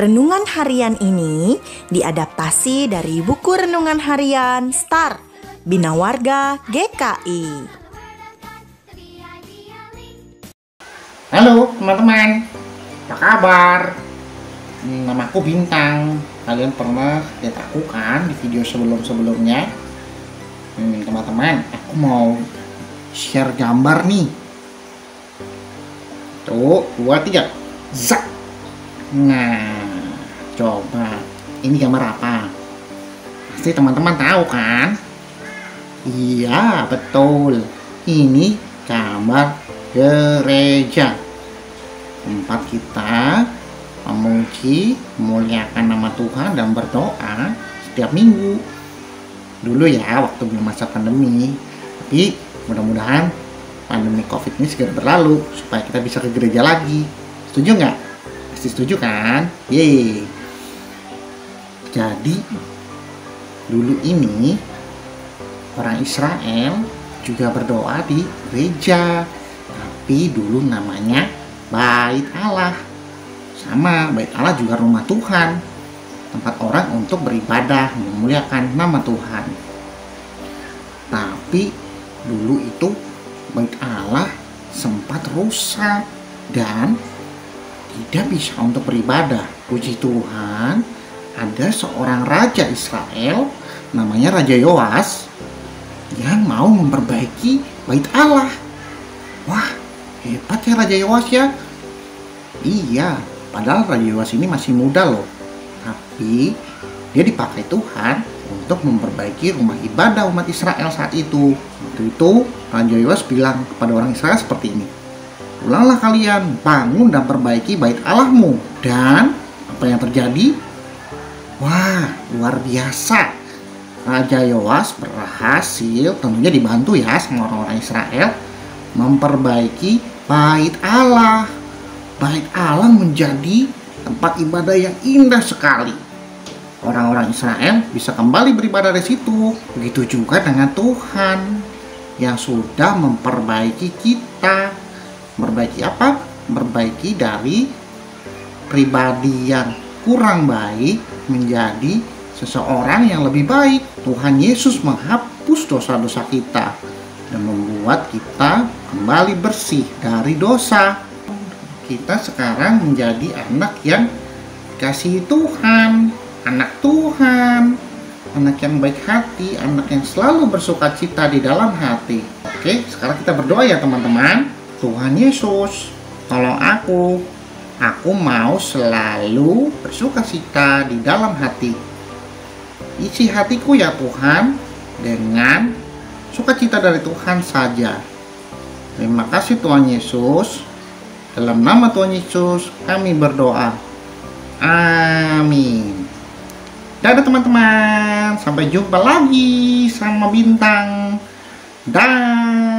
Renungan harian ini diadaptasi dari buku renungan harian Star Bina Warga GKI. Halo teman-teman, apa kabar? Hmm, Nama aku Bintang. Kalian pernah lihat aku kan di video sebelum-sebelumnya? Hmm, teman-teman, aku mau share gambar nih. Tuh, dua, tiga. Zak. Nah, coba. Ini gambar apa? Pasti teman-teman tahu kan? Iya, betul. Ini gambar gereja. Tempat kita memuji, memuliakan nama Tuhan dan berdoa setiap minggu. Dulu ya, waktu belum masa pandemi. Tapi mudah-mudahan pandemi COVID ini segera berlalu supaya kita bisa ke gereja lagi. Setuju nggak? Pasti setuju kan? Yeay. Jadi dulu ini orang Israel juga berdoa di gereja. Tapi dulu namanya Bait Allah. Sama, Bait Allah juga rumah Tuhan. Tempat orang untuk beribadah, memuliakan nama Tuhan. Tapi dulu itu Bait Allah sempat rusak dan tidak bisa untuk beribadah. Puji Tuhan, ada seorang raja Israel namanya Raja Yoas yang mau memperbaiki bait Allah. Wah, hebat ya Raja Yoas ya. Iya, padahal Raja Yoas ini masih muda loh. Tapi dia dipakai Tuhan untuk memperbaiki rumah ibadah umat Israel saat itu. Waktu itu Raja Yoas bilang kepada orang Israel seperti ini. Ulanglah kalian, bangun dan perbaiki bait Allahmu. Dan apa yang terjadi? Wah, luar biasa. Raja Yoas berhasil, tentunya dibantu ya sama orang-orang Israel, memperbaiki bait Allah. Bait Allah menjadi tempat ibadah yang indah sekali. Orang-orang Israel bisa kembali beribadah di situ. Begitu juga dengan Tuhan yang sudah memperbaiki kita. Memperbaiki apa? Memperbaiki dari pribadi yang kurang baik menjadi seseorang yang lebih baik. Tuhan Yesus menghapus dosa-dosa kita dan membuat kita kembali bersih dari dosa. Kita sekarang menjadi anak yang kasih Tuhan, anak Tuhan, anak yang baik hati, anak yang selalu bersuka cita di dalam hati. Oke, sekarang kita berdoa ya teman-teman. Tuhan Yesus, tolong aku. Aku mau selalu bersuka cita di dalam hati. Isi hatiku ya Tuhan dengan sukacita dari Tuhan saja. Terima kasih Tuhan Yesus. Dalam nama Tuhan Yesus kami berdoa. Amin. Dadah teman-teman. Sampai jumpa lagi sama Bintang. Dah.